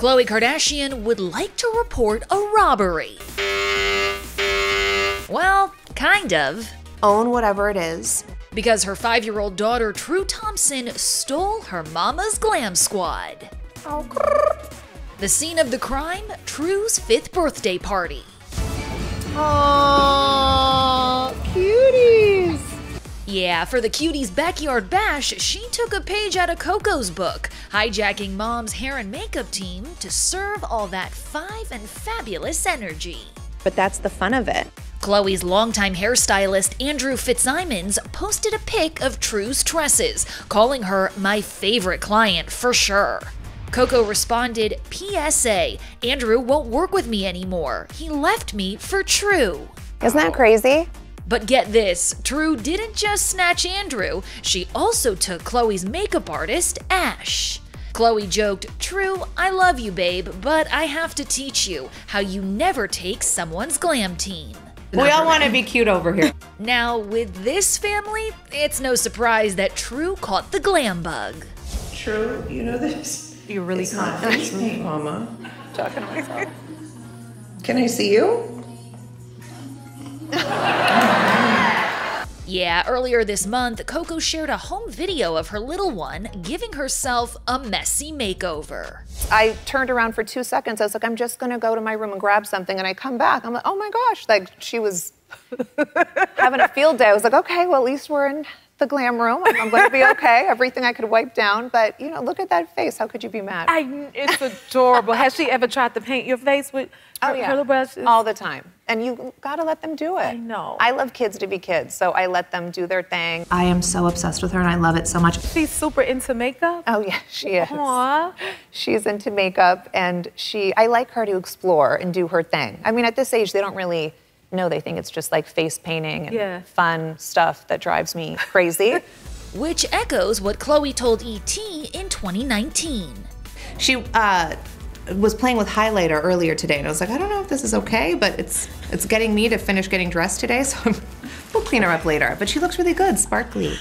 Khloe Kardashian would like to report a robbery. Well, kind of. Own whatever it is. Because her five year old daughter, True Thompson, stole her mama's glam squad. Oh, The scene of the crime True's fifth birthday party. Aww, cuties. Yeah, for the Cuties Backyard Bash, she took a page out of Koko's book, hijacking mom's hair and makeup team to serve all that five and fabulous energy. But that's the fun of it. Khloe's longtime hairstylist Andrew Fitzsimons posted a pic of True's tresses, calling her my favorite client for sure. Koko responded, PSA, Andrew won't work with me anymore. He left me for True. Isn't that crazy? But get this, True didn't just snatch Andrew, she also took Khloe's makeup artist, Ash. Khloe joked, True, I love you, babe, but I have to teach you how you never take someone's glam team. We all want to be cute over here. Now, with this family, it's no surprise that True caught the glam bug. True, you know this. You're really It's not confident. face paint, Mama. Talking to myself. Can I see you? Yeah, earlier this month, Koko shared a home video of her little one giving herself a messy makeover. I turned around for two seconds. I was like, I'm just gonna go to my room and grab something. And I come back. I'm like, oh my gosh. Like she was having a field day. I was like, okay, well, at least we're in the glam room. I'm, I'm gonna be okay. Everything I could wipe down. But you know, look at that face. How could you be mad? I, it's adorable. Has she ever tried to paint your face with oh, her, Oh yeah, her little brushes? all the time. And you gotta let them do it. I know. I love kids to be kids, so I let them do their thing. I am so obsessed with her and I love it so much. She's super into makeup. Oh yeah, she is. Aw. She's into makeup, and she. I like her to explore and do her thing. I mean, at this age, they don't really know. They think it's just like face painting and Yeah. fun stuff that drives me crazy. Which echoes what Khloe told ET in 2019. She uh, was playing with highlighter earlier today, and I was like, I don't know if this is okay, but it's it's getting me to finish getting dressed today, so we'll clean her up later. But she looks really good, sparkly.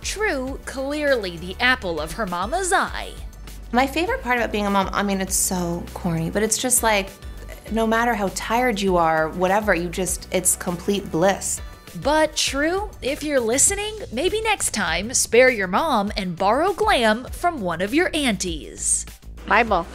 True, clearly the apple of her mama's eye. My favorite part about being a mom, I mean, it's so corny, but it's just like, no matter how tired you are, whatever, you just, it's complete bliss. But True, if you're listening, maybe next time spare your mom and borrow glam from one of your aunties. Bible.